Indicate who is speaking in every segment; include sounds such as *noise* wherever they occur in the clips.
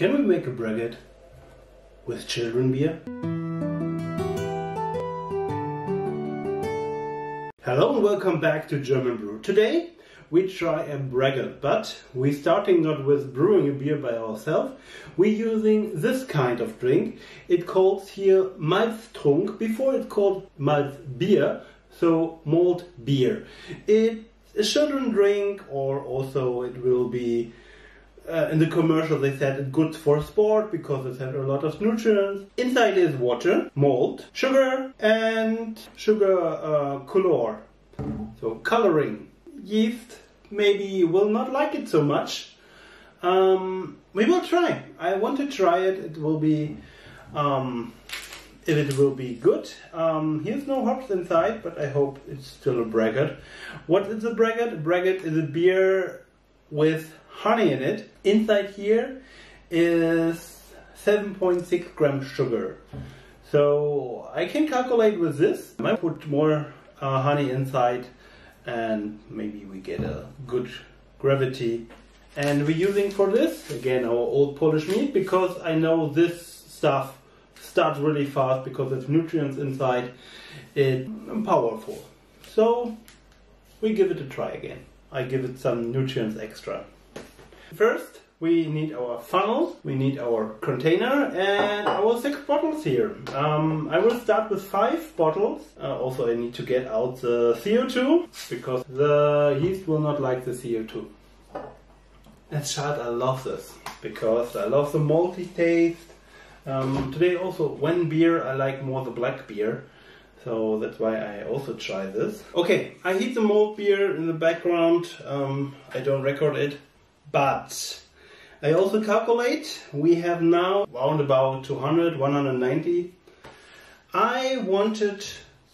Speaker 1: Can we make a braggot with children beer? Hello and welcome back to German Brew. Today we try a braggot, but we're starting not with brewing a beer by ourselves. We're using this kind of drink. It calls here Malztrunk. Before it called Malzbier, so malt beer. It's a children drink, or also it will be uh, in the commercial they said it's good for sport because it has a lot of nutrients. Inside is water, malt, sugar, and sugar uh, color, so coloring. Yeast maybe will not like it so much. Um, we will try. I want to try it. It will be, um, if it will be good. Um, here's no hops inside, but I hope it's still a braggot. What is a braggot? A is a beer with honey in it. Inside here is 7.6 grams sugar. So I can calculate with this. I might put more uh, honey inside and maybe we get a good gravity. And we're using for this, again, our old Polish mead because I know this stuff starts really fast because it's nutrients inside. It's powerful. So we give it a try again. I give it some nutrients extra. First, we need our funnel, we need our container and our six bottles here. Um, I will start with five bottles. Uh, also I need to get out the CO2 because the yeast will not like the CO2. That's shot, I love this because I love the malty taste. Um, today also when beer I like more the black beer. So that's why I also try this. Okay, I heat the malt beer in the background. Um, I don't record it, but I also calculate we have now around about 200, 190. I wanted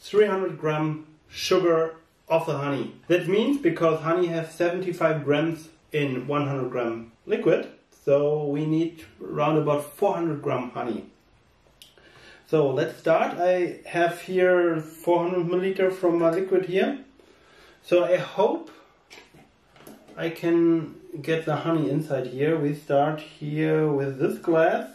Speaker 1: 300 gram sugar of the honey. That means because honey has 75 grams in 100 gram liquid, so we need around about 400 gram honey. So let's start. I have here 400 milliliter from my liquid here. So I hope I can get the honey inside here. We start here with this glass,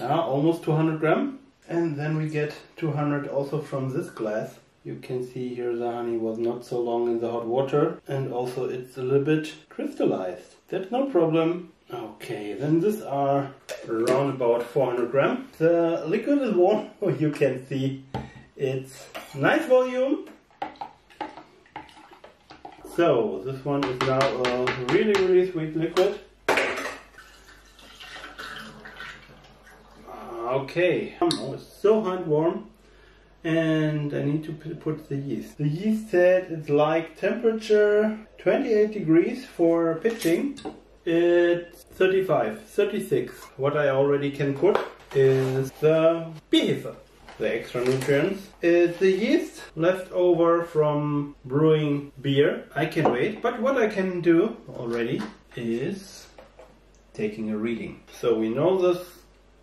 Speaker 1: uh, almost 200 gram. And then we get 200 also from this glass. You can see here the honey was not so long in the hot water and also it's a little bit crystallized. That's no problem. Okay, then these are around about 400 gram. The liquid is warm, *laughs* you can see it's nice volume. So, this one is now a really, really sweet liquid. Okay, oh, it's so hot warm and I need to put the yeast. The yeast said it's like temperature 28 degrees for pitching it's 35, 36. What I already can put is the Bierhefe. The extra nutrients is the yeast left over from brewing beer. I can wait, but what I can do already is taking a reading. So we know the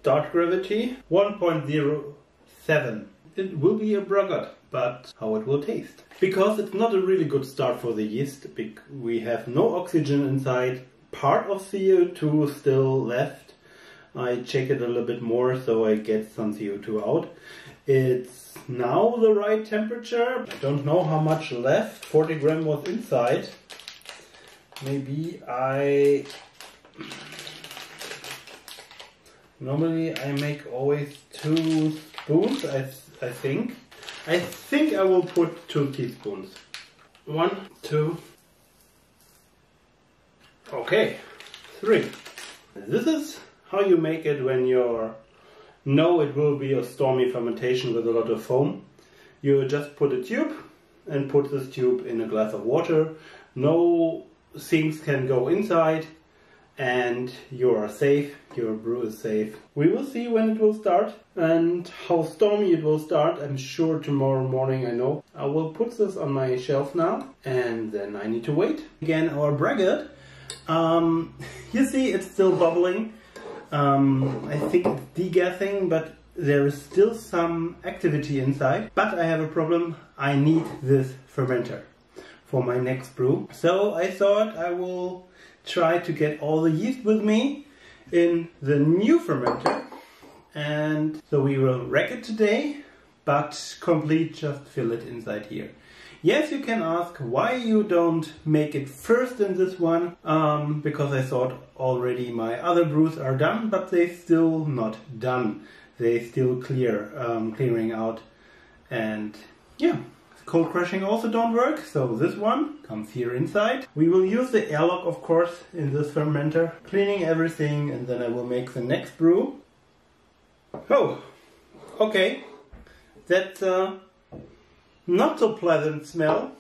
Speaker 1: start gravity 1.07. It will be a braggot, but how it will taste. Because it's not a really good start for the yeast. We have no oxygen inside part of CO2 still left. I check it a little bit more so I get some CO2 out. It's now the right temperature. I don't know how much left. 40 gram was inside. Maybe I... Normally I make always two spoons, I, I think. I think I will put two teaspoons. One, two, Okay, three. This is how you make it when you know it will be a stormy fermentation with a lot of foam. You just put a tube and put this tube in a glass of water. No things can go inside and you are safe, your brew is safe. We will see when it will start and how stormy it will start. I'm sure tomorrow morning I know. I will put this on my shelf now and then I need to wait. Again, our braggot um, *laughs* you see, it's still bubbling. Um, I think it's degassing, but there is still some activity inside. But I have a problem. I need this fermenter for my next brew. So I thought I will try to get all the yeast with me in the new fermenter. And so we will rack it today, but complete just fill it inside here. Yes, you can ask why you don't make it first in this one, um, because I thought already my other brews are done, but they still not done. They still clear, um, clearing out. And yeah, cold crashing also don't work, so this one comes here inside. We will use the airlock, of course, in this fermenter, cleaning everything, and then I will make the next brew. Oh, okay. That's uh, not so pleasant smell.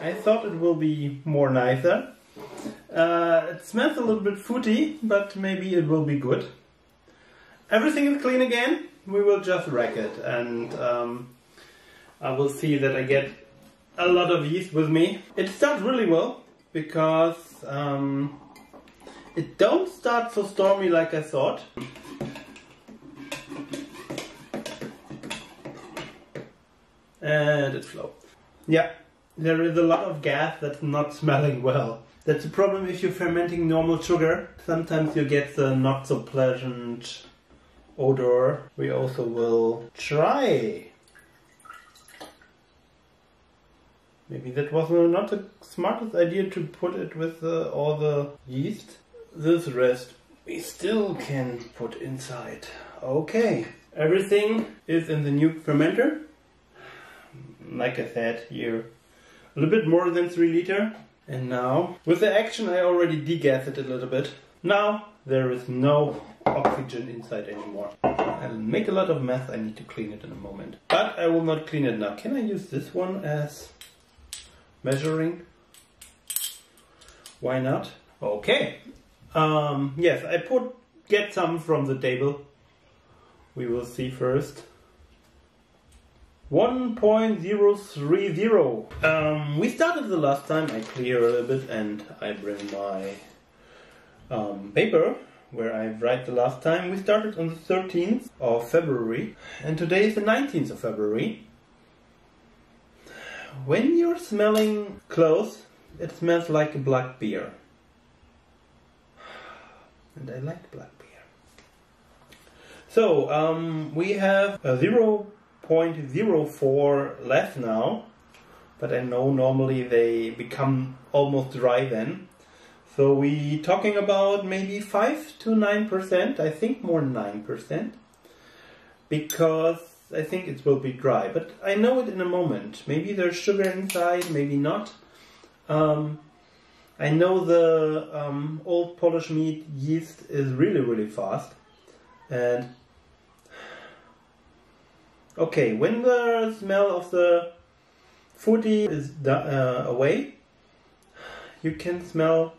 Speaker 1: I thought it will be more nicer. Uh, it smells a little bit fruity, but maybe it will be good. Everything is clean again. We will just rack it and um, I will see that I get a lot of yeast with me. It starts really well because um, it don't start so stormy like I thought. And it flows. Yeah, there is a lot of gas that's not smelling well. That's a problem if you're fermenting normal sugar. Sometimes you get the not so pleasant odor. We also will try. Maybe that was not the smartest idea to put it with uh, all the yeast. This rest we still can put inside. Okay, everything is in the new fermenter like I said here, a little bit more than 3 liter. And now, with the action I already degassed it a little bit. Now there is no oxygen inside anymore. I'll make a lot of mess, I need to clean it in a moment. But I will not clean it now. Can I use this one as measuring? Why not? Okay. Um, yes, I put get some from the table. We will see first. 1.030. Um, we started the last time, I clear a little bit and I bring my um, paper where I write the last time. We started on the 13th of February and today is the 19th of February. When you're smelling clothes, it smells like black beer. And I like black beer. So, um, we have a 0 0.04 left now, but I know normally they become almost dry then. So we talking about maybe 5 to 9%, I think more 9%, because I think it will be dry, but I know it in a moment. Maybe there's sugar inside, maybe not. Um, I know the um, old Polish mead yeast is really, really fast, and Okay, when the smell of the fruity is uh, away, you can smell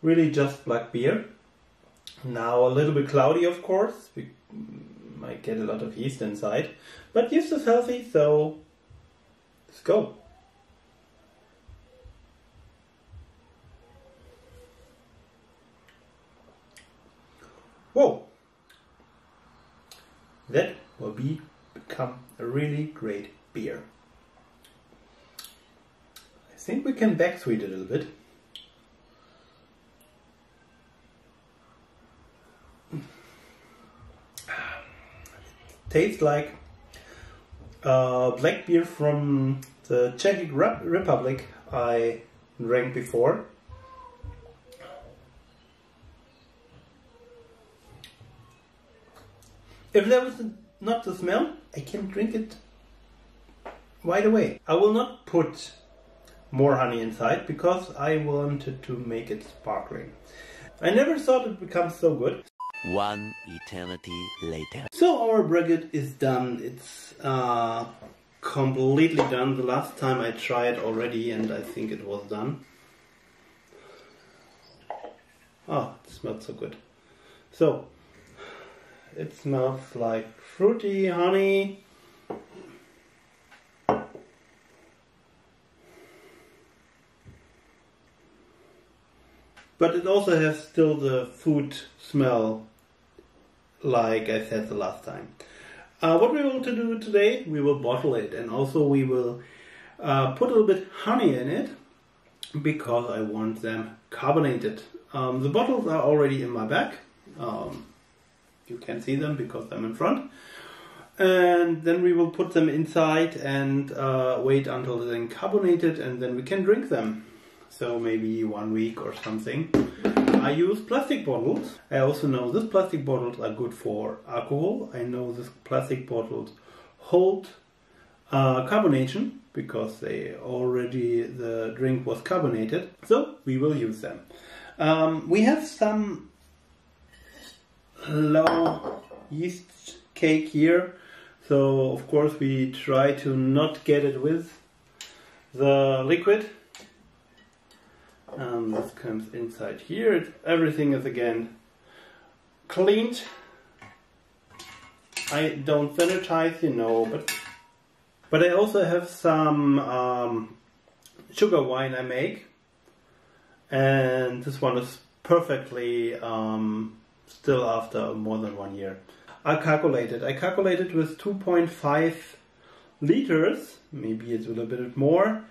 Speaker 1: really just black beer. Now a little bit cloudy, of course. We might get a lot of yeast inside, but yeast is healthy, so let's go. Whoa! That will be become a really great beer. I think we can backsweet it a little bit. *sighs* tastes like uh, black beer from the Czech Republic I drank before. If there was not the smell, I can drink it right away. I will not put more honey inside because I wanted to make it sparkling. I never thought it becomes so good.
Speaker 2: One eternity later.
Speaker 1: So our braggot is done. It's uh, completely done. The last time I tried already and I think it was done. Oh, it smells so good. So, it smells like fruity honey. But it also has still the food smell like I said the last time. Uh, what we want to do today, we will bottle it and also we will uh, put a little bit honey in it because I want them carbonated. Um, the bottles are already in my bag Um, you can see them because I'm in front. And then we will put them inside and uh, wait until they're carbonated and then we can drink them. So maybe one week or something. I use plastic bottles. I also know these plastic bottles are good for alcohol. I know these plastic bottles hold uh, carbonation because they already the drink was carbonated. So we will use them. Um, we have some low yeast cake here. So of course we try to not get it with the liquid. Um, this comes inside here. Everything is again cleaned. I don't sanitize, you know, but but I also have some um, sugar wine I make, and this one is perfectly um, still after more than one year. I calculated. I calculated with 2.5 liters, maybe it's a little bit more,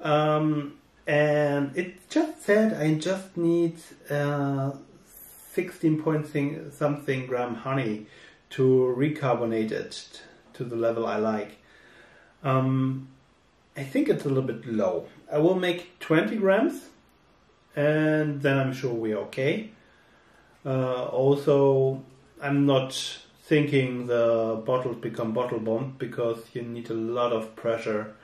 Speaker 1: um, and it just said I just need uh, 16 point something gram honey to recarbonate it to the level I like. Um, I think it's a little bit low. I will make 20 grams and then I'm sure we're okay. Uh, also, I'm not thinking the bottles become bottle bomb because you need a lot of pressure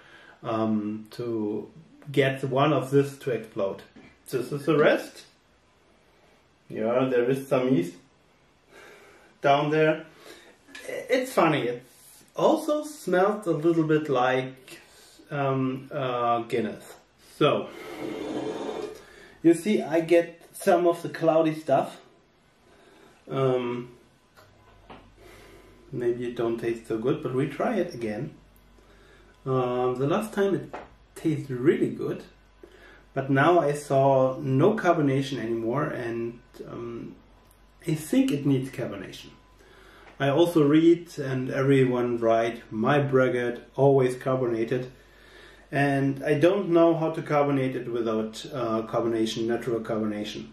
Speaker 1: um, to get one of this to explode. This is the rest. Yeah, there is some yeast down there. It's funny. It also smells a little bit like um, uh, Guinness. So, you see, I get some of the cloudy stuff. Um, maybe it don't taste so good, but we try it again. Um, the last time it tasted really good, but now I saw no carbonation anymore, and um, I think it needs carbonation. I also read and everyone write my braggot always carbonated and I don't know how to carbonate it without uh, carbonation, natural carbonation.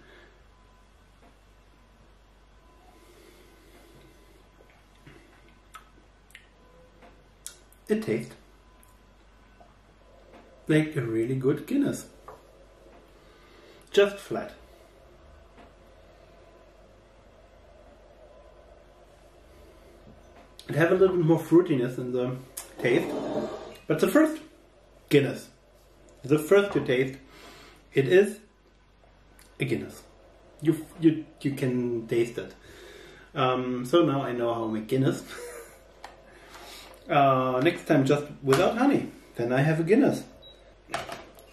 Speaker 1: It tastes like a really good Guinness. Just flat. It have a little bit more fruitiness in the taste. But the first Guinness, the first you taste, it is a Guinness. You you you can taste it. Um, so now I know how to make Guinness. *laughs* uh, next time just without honey. Then I have a Guinness.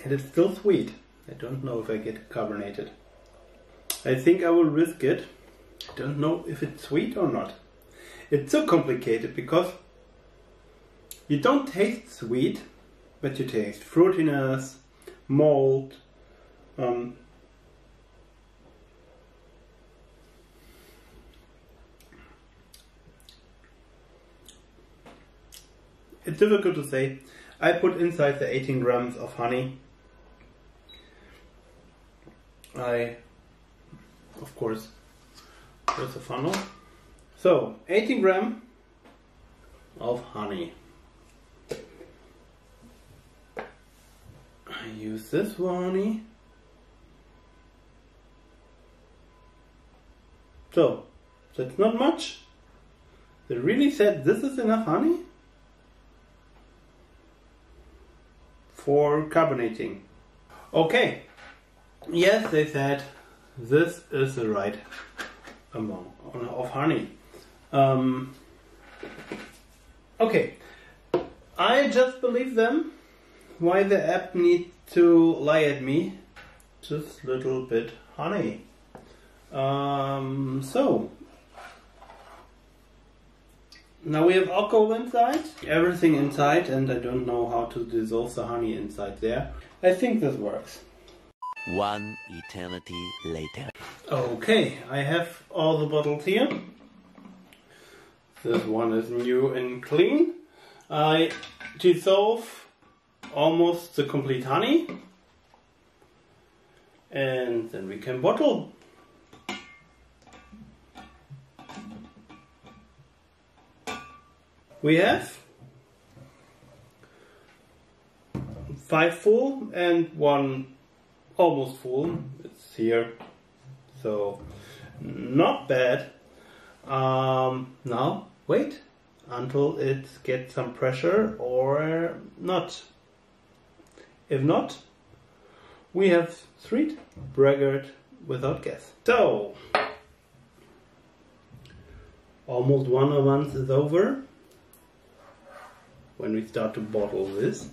Speaker 1: And it's still sweet. I don't know if I get carbonated. I think I will risk it. I don't know if it's sweet or not. It's so complicated because you don't taste sweet, but you taste fruitiness, malt, um, it's difficult to say. I put inside the 18 grams of honey. I, of course, there's a funnel. So, 18 gram of honey. I use this honey. So, that's not much. They really said this is enough honey for carbonating. Okay, yes, they said this is the right amount of honey. Um, okay, I just believe them. Why the app need to lie at me? Just little bit honey. Um, so now we have alcohol inside, everything inside, and I don't know how to dissolve the honey inside there. I think this works.
Speaker 2: One eternity later.
Speaker 1: Okay, I have all the bottles here. This one is new and clean. I dissolve almost the complete honey. And then we can bottle. We have five full and one almost full. It's here, so not bad. Um, now wait until it gets some pressure or not. If not, we have Street Braggot without gas. So, almost one month is over when we start to bottle this.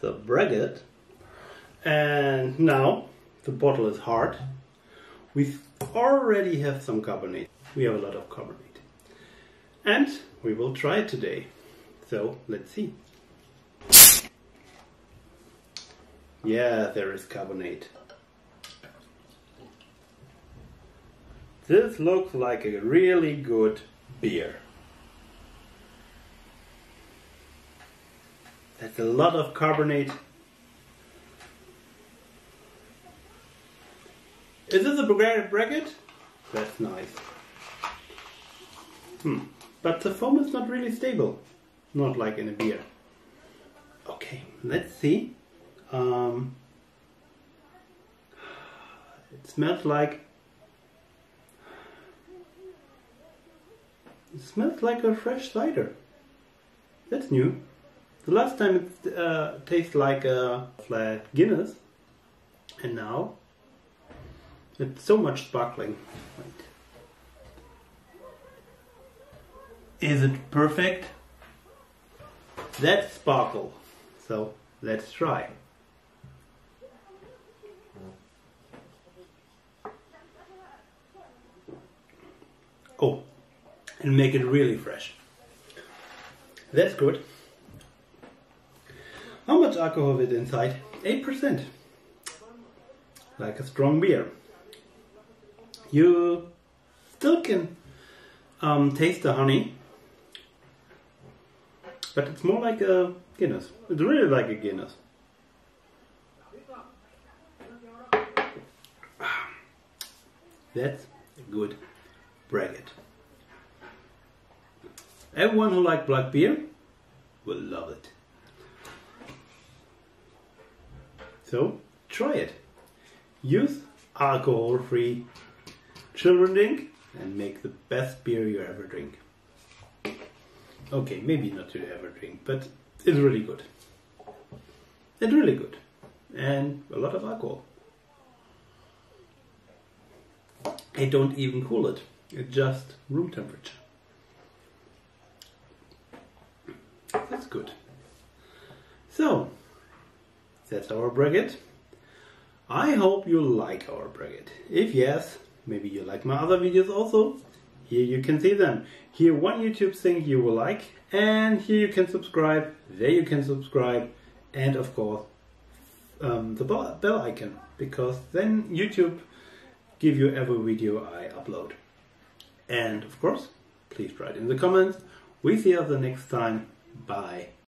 Speaker 1: The Braggot. And now the bottle is hard. We already have some carbonate. We have a lot of carbonate. And we will try it today. So let's see. Yeah, there is carbonate. This looks like a really good beer. That's a lot of carbonate. Is this a braggot? That's nice. Hmm. But the foam is not really stable. Not like in a beer. Okay, let's see. Um, it smells like it smells like a fresh cider. That's new. The last time it uh, tasted like a flat Guinness, and now it's so much sparkling. Is it perfect? That's sparkle. So let's try. Oh, and make it really fresh. That's good. How much alcohol is inside? 8%. Like a strong beer. You still can um, taste the honey, but it's more like a Guinness. It's really like a Guinness. That's a good Braggot. Everyone who likes black beer will love it. So try it. Use alcohol-free children drink and make the best beer you ever drink. Okay, maybe not you ever drink, but it's really good. It's really good. And a lot of alcohol. I don't even cool it. It's just room temperature. That's good. So, that's our Braggot. I hope you like our Braggot. If yes, maybe you like my other videos also. Here you can see them. Here one YouTube thing you will like and here you can subscribe, there you can subscribe and of course um, the bell icon because then YouTube give you every video I upload. And of course, please write in the comments. We see you the next time. Bye.